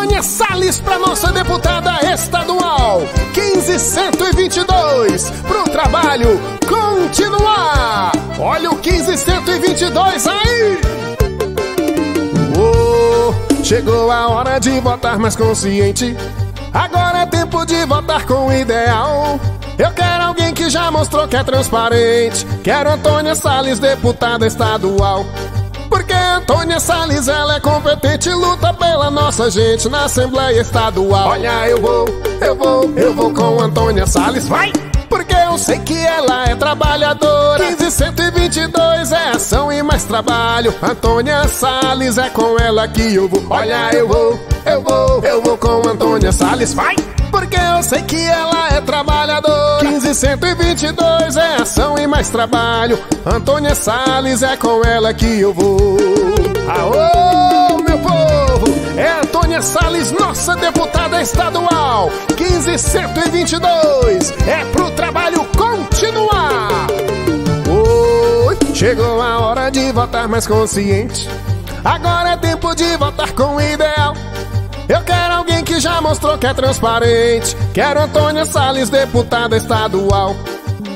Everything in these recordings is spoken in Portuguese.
Antônia Salles para nossa deputada estadual 15122 pro trabalho continuar. Olha o 15122 aí. Oh, chegou a hora de votar mais consciente. Agora é tempo de votar com ideal. Eu quero alguém que já mostrou que é transparente. Quero Antônia Salles, deputada estadual. Antônia Salles, ela é competente luta pela nossa gente na Assembleia Estadual. Olha, eu vou, eu vou, eu vou com Antônia Salles, vai! Porque eu sei que ela é trabalhadora. 15122 é ação e mais trabalho. Antônia Salles é com ela que eu vou. Olha, eu vou, eu vou, eu vou com Antônia Salles, vai! Porque eu sei que ela é trabalhadora. 15122 é ação e mais trabalho. Antônia Salles é com ela que eu vou. Aô, meu povo! É Antônia Salles, nossa deputada estadual. 15122 É pro trabalho continuar. Oi, chegou a hora de votar mais consciente. Agora é tempo de votar com eu já mostrou que é transparente. Quero Antônia Salles, deputada estadual.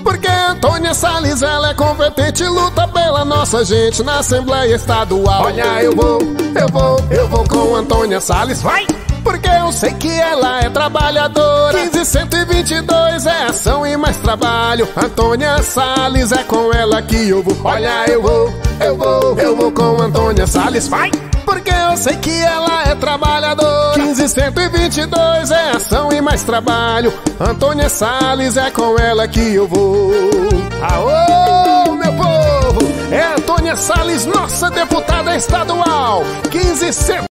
Porque Antônia Salles, ela é competente luta pela nossa gente na Assembleia Estadual. Olha, eu vou, eu vou, eu vou com Antônia Salles, vai! Porque eu sei que ela é trabalhadora 15122 é ação e mais trabalho Antônia Salles é com ela que eu vou Olha, eu vou, eu vou, eu vou com Antônia Salles, vai! Porque eu sei que ela é trabalhadora 15122 é ação e mais trabalho Antônia Salles é com ela que eu vou Aô, meu povo! É Antônia Salles, nossa deputada estadual 15122